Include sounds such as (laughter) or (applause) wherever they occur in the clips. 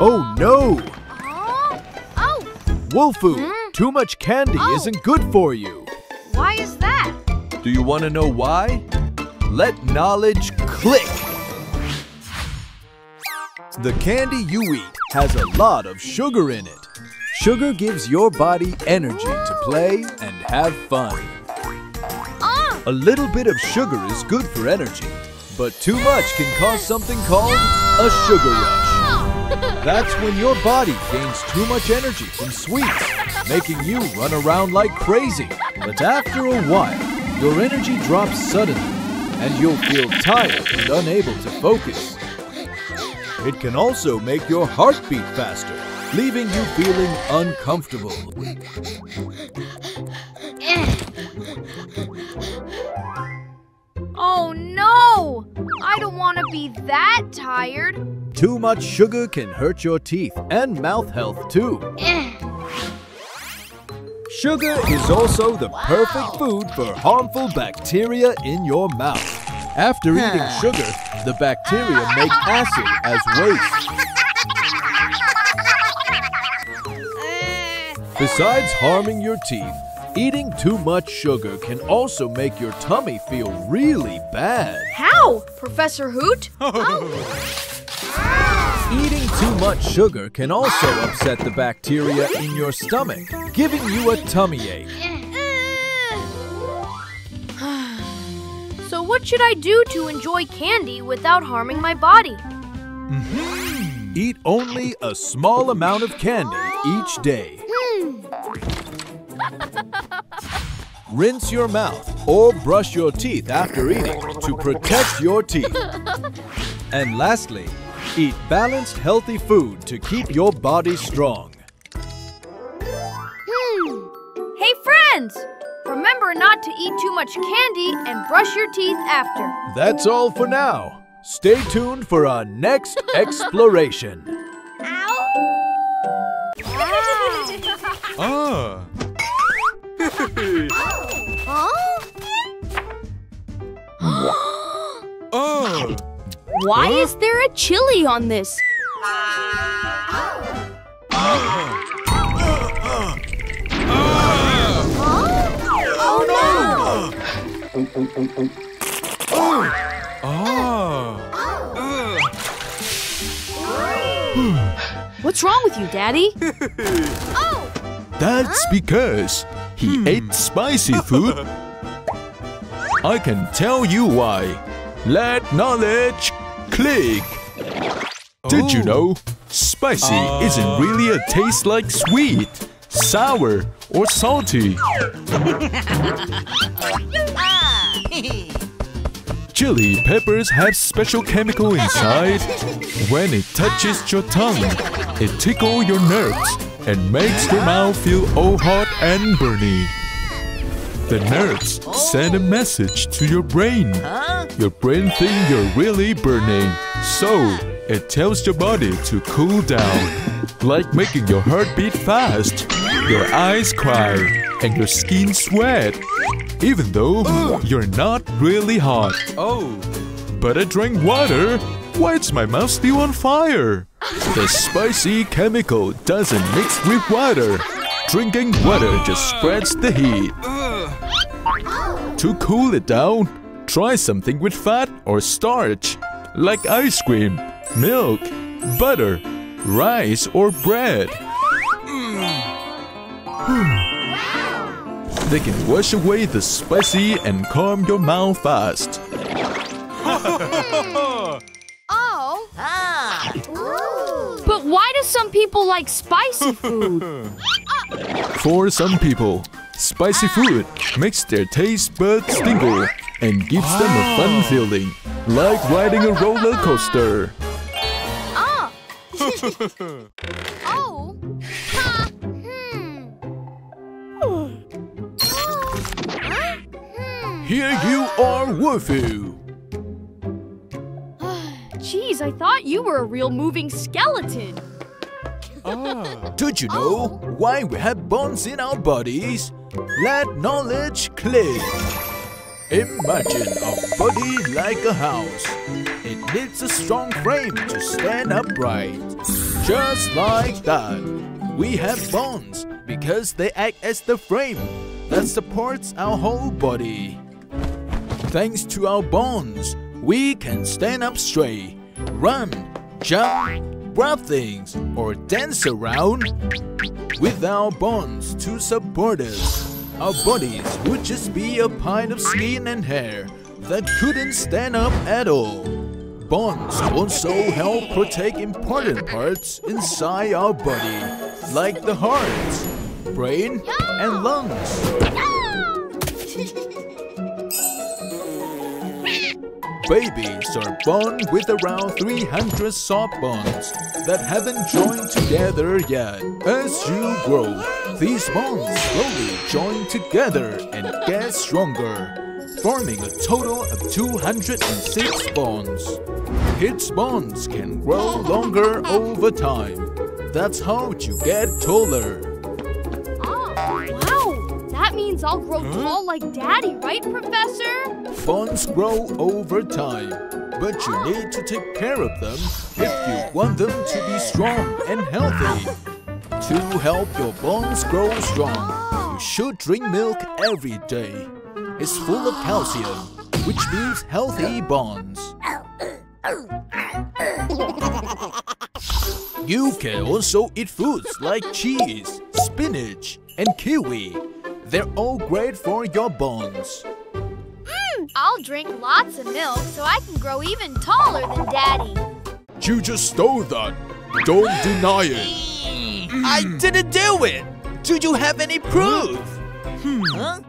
Oh no! Oh, oh, Wolfoo, Hmm? too much candy Oh. isn't good for you. why is that? Do you want to know why? Let knowledge click. The candy you eat has a lot of sugar in it. Sugar gives your body energy to play and have fun. Ah, A little bit of sugar is good for energy, but too much can cause something called a sugar rush. That's when your body gains too much energy from sweets, making you run around like crazy. But after a while, your energy drops suddenly, and you'll feel tired and unable to focus. It can also make your heart beat faster, leaving you feeling uncomfortable. oh no! I don't want to be that tired. Too much sugar can hurt your teeth and mouth health too. Sugar is also the perfect food for harmful bacteria in your mouth. After eating sugar, the bacteria make acid as waste. Besides harming your teeth, eating too much sugar can also make your tummy feel really bad. How, Professor Hoot? (laughs) Eating too much sugar can also upset the bacteria in your stomach, giving you a tummy ache. (sighs) so what should I do to enjoy candy without harming my body? Mm-hmm. Eat only a small amount of candy each day. (laughs) Rinse your mouth or brush your teeth after eating to protect your teeth. (laughs) And lastly, eat balanced, healthy food to keep your body strong. Hmm. Hey friends! Remember not to eat too much candy and brush your teeth after. That's all for now. Stay tuned for our next (laughs) exploration. Ow! Ah. (laughs) (laughs) Why is there a chili on this? Ah. What's wrong with you, Daddy? That's because he ate spicy food. I can tell you why. Let knowledge click. Did you oh. know spicy uh. isn't really a taste like sweet, sour, or salty? (laughs) Chili peppers have special chemical inside. When it touches ah. your tongue, it tickles your nerves and makes your mouth feel all hot and burning. The nerves send a message to your brain. Your brain thinks you're really burning, so it tells your body to cool down. Like making your heart beat fast, your eyes cry, and your skin sweat. Even though you're not really hot. Oh, But I drank water. Why is my mouth still on fire? The spicy chemical doesn't mix with water. Drinking water just spreads the heat. To cool it down, try something with fat or starch, like ice cream, milk, butter, rice, or bread. Hmm. They can wash away the spicy and calm your mouth fast. (laughs) Oh. But why do some people like spicy food? For some people, spicy food makes their taste buds tingle and gives them a fun feeling, like riding a roller coaster. Ah. (laughs) oh. Ha. Hmm. Hmm. here you are, Wolfoo. (sighs) Jeez, I thought you were a real moving skeleton. Ah. Did you know why we have bones in our bodies? Let knowledge click. Imagine a body like a house. It needs a strong frame to stand upright. Just like that. We have bones because they act as the frame that supports our whole body. Thanks to our bones, we can stand up straight, run, jump, grab things, or dance around. With our bones to support us, our bodies would just be a pile of skin and hair that couldn't stand up at all. Bones also help protect important parts inside our body, like the heart, brain, and lungs. Babies are born with around 300 soft bones that haven't joined together yet. As you grow, these bones slowly join together and get stronger, forming a total of 206 bones. Kids' bones can grow longer over time. That's how you get taller. Oh, wow, that means I'll grow tall like Daddy, right, Professor? Bones grow over time, but you need to take care of them if you want them to be strong and healthy. To help your bones grow strong, you should drink milk every day. It's full of calcium, which builds healthy bones. You can also eat foods like cheese, spinach, and kiwi. They're all great for your bones. I'll drink lots of milk so I can grow even taller than Daddy. You just stole that. Don't deny it. Mm. I didn't do it! Do you have any proof? Huh?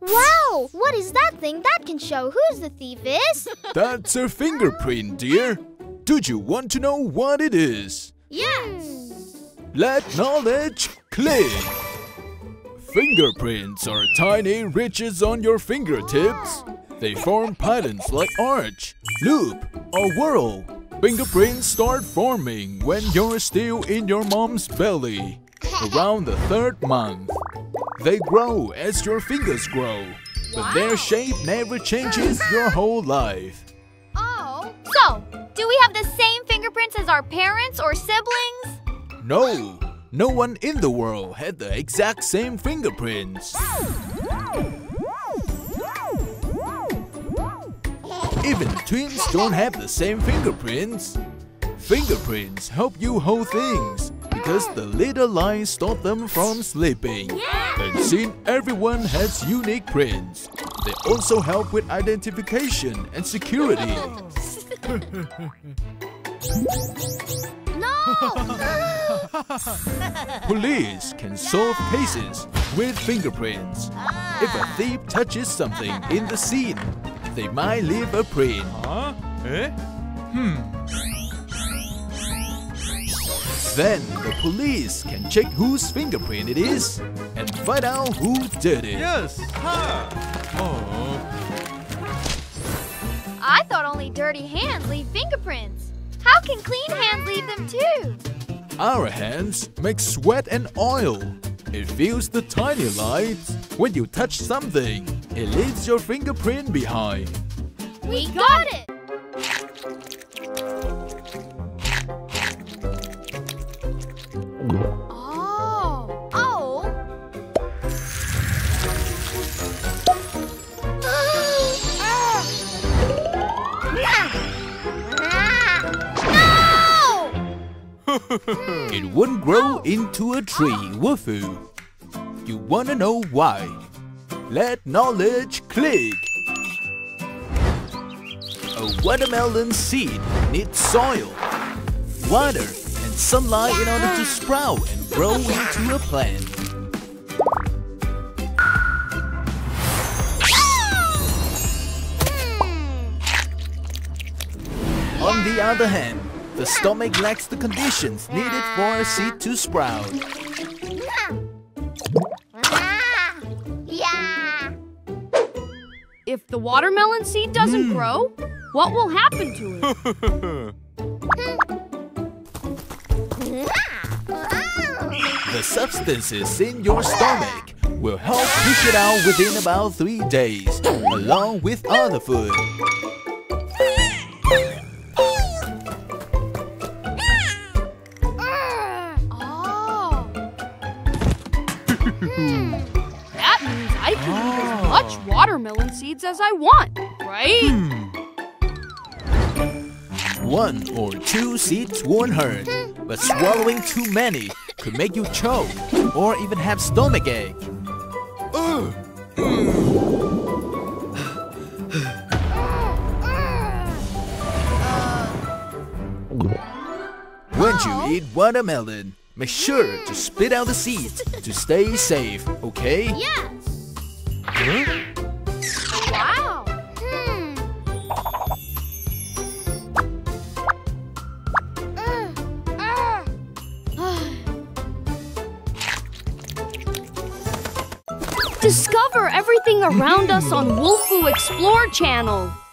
Wow! What is that thing that can show who's the thief is? That's a fingerprint, dear. Do you want to know what it is? yes! Let knowledge click. Fingerprints are tiny ridges on your fingertips. They form patterns like arch, loop, or whirl. Fingerprints start forming when you're still in your mom's belly, around the third month. They grow as your fingers grow, but their shape never changes your whole life. Do we have the same fingerprints as our parents or siblings? No, no one in the world had the exact same fingerprints. Even twins don't have the same fingerprints. Fingerprints help you hold things because the little lines stop them from slipping. And since everyone has unique prints, they also help with identification and security. (laughs) Police can solve cases with fingerprints. If a thief touches something in the scene, they might leave a print. Huh? Eh? Hmm. Then the police can check whose fingerprint it is and find out who did it. Yes. I thought only dirty hands leave fingerprints. How can clean hands leave them too? Our hands make sweat and oil. It feels the tiny lines. When you touch something, it leaves your fingerprint behind. We got it! (laughs) It wouldn't grow oh. into a tree, oh. Wolfoo. You wanna know why? Let knowledge click. A watermelon seed needs soil, water, and sunlight in order to sprout and grow (laughs) into a plant. Oh. On the other hand, the stomach lacks the conditions needed for a seed to sprout. If the watermelon seed doesn't hmm. grow, what will happen to it? The substances in your stomach will help push it out within about three days, along with other food. Much oh. watermelon seeds as I want, right? Hmm. One or two seeds won't hurt, but swallowing too many could make you choke or even have stomachache. When you eat watermelon, make sure to spit out the seeds to stay safe, okay? Yes. Everything around us on Wolfoo Explore channel.